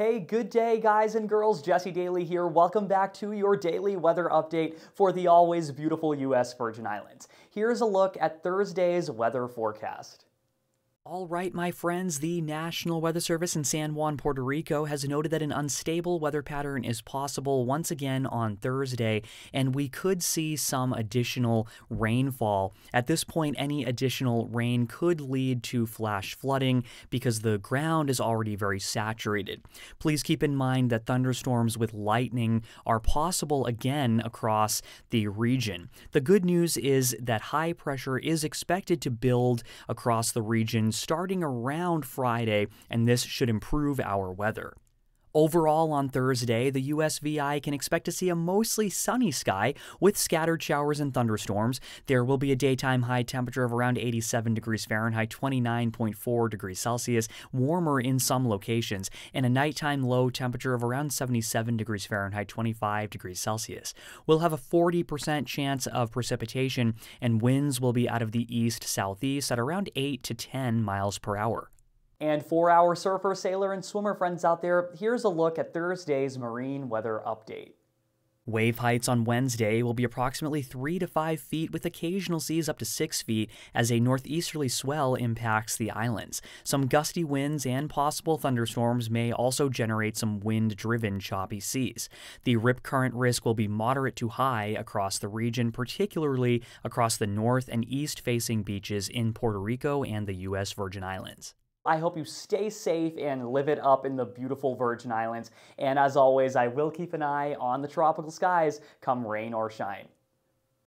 Hey, good day, guys and girls. Jesse Daly here. Welcome back to your daily weather update for the always beautiful U.S. Virgin Islands. Here's a look at Thursday's weather forecast. All right, my friends, the National Weather Service in San Juan, Puerto Rico has noted that an unstable weather pattern is possible once again on Thursday, and we could see some additional rainfall. At this point, any additional rain could lead to flash flooding because the ground is already very saturated. Please keep in mind that thunderstorms with lightning are possible again across the region. The good news is that high pressure is expected to build across the region starting around Friday, and this should improve our weather. Overall, on Thursday, the USVI can expect to see a mostly sunny sky with scattered showers and thunderstorms. There will be a daytime high temperature of around 87 degrees Fahrenheit, 29.4 degrees Celsius, warmer in some locations, and a nighttime low temperature of around 77 degrees Fahrenheit, 25 degrees Celsius. We'll have a 40% chance of precipitation, and winds will be out of the east southeast at around 8 to 10 miles per hour. And for our surfer, sailor, and swimmer friends out there, here's a look at Thursday's marine weather update. Wave heights on Wednesday will be approximately 3 to 5 feet with occasional seas up to 6 feet as a northeasterly swell impacts the islands. Some gusty winds and possible thunderstorms may also generate some wind driven choppy seas. The rip current risk will be moderate to high across the region, particularly across the north and east facing beaches in Puerto Rico and the U.S. Virgin Islands. I hope you stay safe and live it up in the beautiful Virgin Islands. And as always, I will keep an eye on the tropical skies come rain or shine.